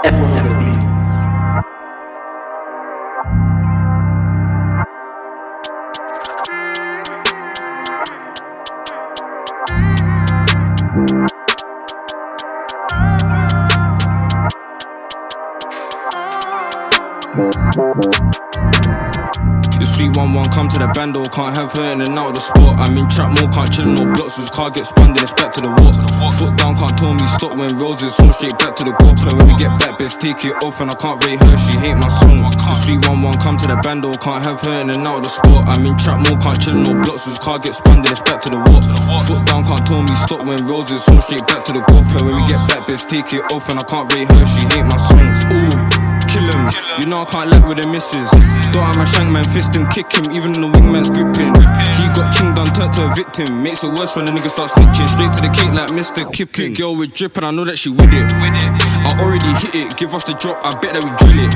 The sweet one one come to the bando, can't have her in and out of the spot. I'm in trap mode, can't chill in no blocks, his car gets spun, then it's back to the wok. Foot down, me stop when Rellz is home straight back to the gwap. When we get back, bitch, take it off, and I can't rate her, she hate my songs. The sweet one one come to the bando, can't have her in and out of the spot. I'm in trap mode, can't chill in no blocks, his car gets spun, then it's back to the wok. Foot down, can't tell me stop when Rellz is home straight back to the gwap. When we get back, bitch, take it off, and I can't rate her, she hate my songs. Ooh kill him. You know I can't let with the misses. Don't have my shank man, fist him, kick him, even the wingman's gripping. He got turned to a victim. Makes it worse when the nigga start snitching. Straight to the cake like Mr. Kipking. Girl with drip, and I know that she with it. I already hit it, give us the drop, I bet that we drill it.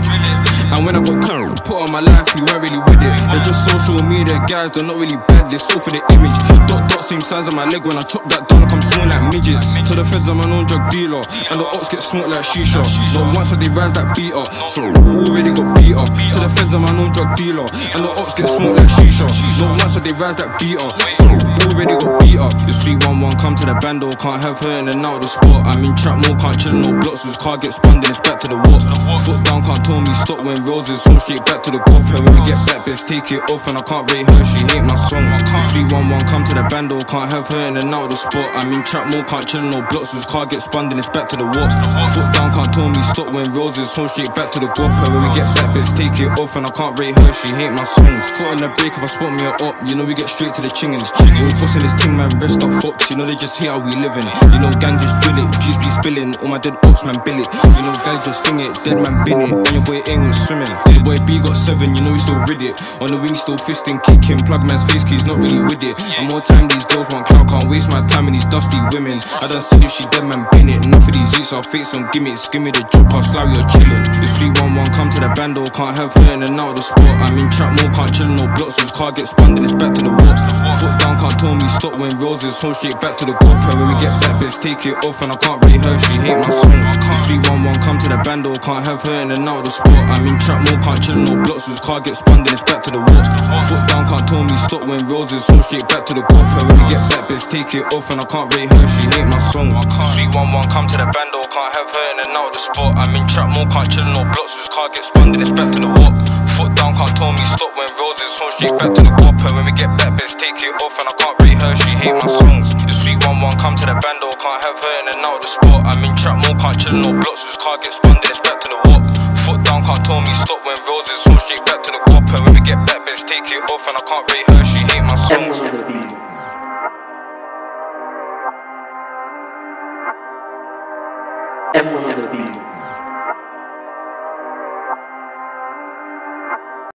And when I got turned, put on my life, you weren't really with it. They're just social media guys, they're not really bad, they're so for the image. Dot dot, same size of my leg when I chop that down, I'm small like midgets. To the feds, I'm a known drug dealer, and the ops get smoked like shisha. But once I they rise that beat up, so already got beat up. Feds, I'm known drug dealer, and the ops get smoked like shisha. But once I they rise that beat up, so already got beat up. The sweet one one come to the bando, can't have her in and out of the spot. I'm in trap mode, can't chill no blocks, his car gets spun, then it's back to the wok. Foot down, can't tell me stop when Rellz is home straight back to the gwap. Her when we get back, bitch, take it off, and I can't rate her, she hate my songs. Sweet one one come to the bando, can't have her in and out of the spot. I'm in trap mode, can't chill no blocks, his car gets spun, then it's back to the wok. Foot down, can't tell me stop when Rellz is home straight back to the gwap. Her when we get back, bitch, take it off, and I can't rate her, she hate my songs. Foot on the break if I spot me a up, you know we get straight to the chingins. We busting this ting, man, rest up fox, you know they just hate how we living. You know gang just drill it, juice be spilling, all my dead ops man bill it. You know guys just sting it, dead man bin it, and your boy with swimming. The boy B got seven, you know he still rid it. On the wing still fisting, kicking, plug man's face he's not really with it. And more time these girls want clout, can't waste my time in these dusty women. I done said if she dead man bin it, enough of these youths are fake some gimmicks, give me the drop, I'll slow you're chilling. The sweet one one come to the bando, can't have her in and out of the spot. I'm in trap mode, can't chill in no blocks, his car gets spun, then it's back to the wok. Stop when Rellz is home straight back to the. Her when we get back, bitch, take it off, and I can't rate her, she hate my songs. Sweet one one come to the bando, can't have her in and out of the spot. I'm in trap mode, can't chill no blocks, his car gets spun, then it's back to the wok. Foot down, can't tell me stop when Rellz is home straight back to the. Her when we get back, bitch, take it off, and I can't rate her, she hate my songs. Sweet one one come to the bando, can't have her in and out of the spot. I'm in trap mode, can't chill no blocks, his car gets spun, then it's back to the wok. Foot down, can't tell me stop when Rellz is home straight back to the. Her when we get back, songs. The sweet one one come to the bando, can't have her in and out the sport. I'm in trap more, can't chill no blocks, whose car gets spun, then it's back to the wok. Foot down, can't tell me stop when roses fall straight back to the whopper. When we get back, bitch, take it off, and I can't rate her, she hate my songs. M100B.